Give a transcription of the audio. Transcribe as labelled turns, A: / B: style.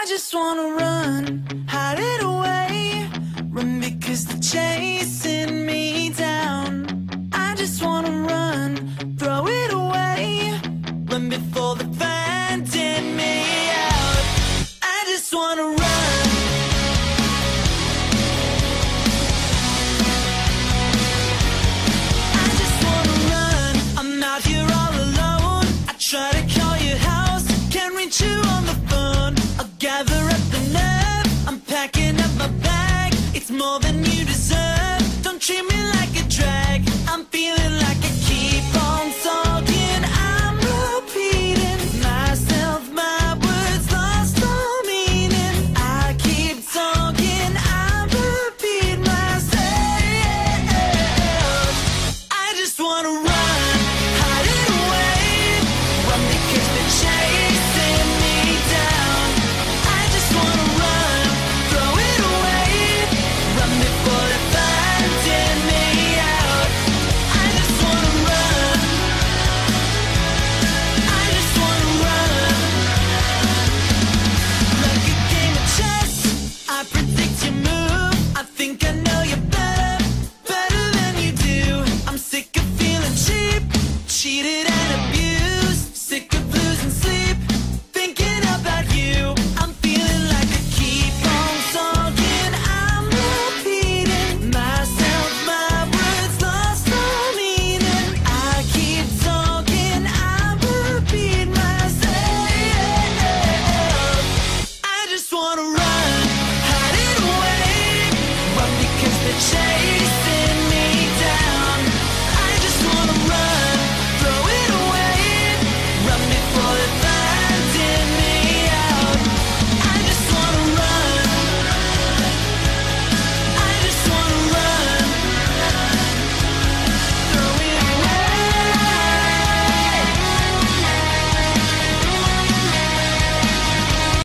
A: I just wanna run, hide it away. Run because they're chasing me more than you deserve. Don't treat me